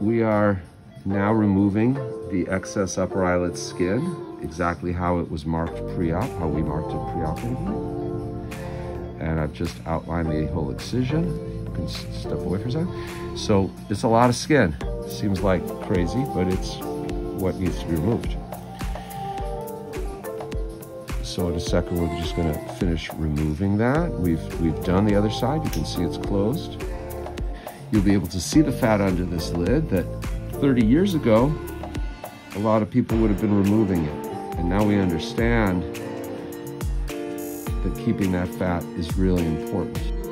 we are now removing the excess upper eyelid skin, exactly how it was marked pre-op, how we marked it pre-operatively. And I've just outlined the whole excision. You can step away for a second. So it's a lot of skin. Seems like crazy, but it's what needs to be removed. So in a second, we're just gonna finish removing that. We've, we've done the other side. You can see it's closed. You'll be able to see the fat under this lid that 30 years ago, a lot of people would have been removing it. And now we understand that keeping that fat is really important.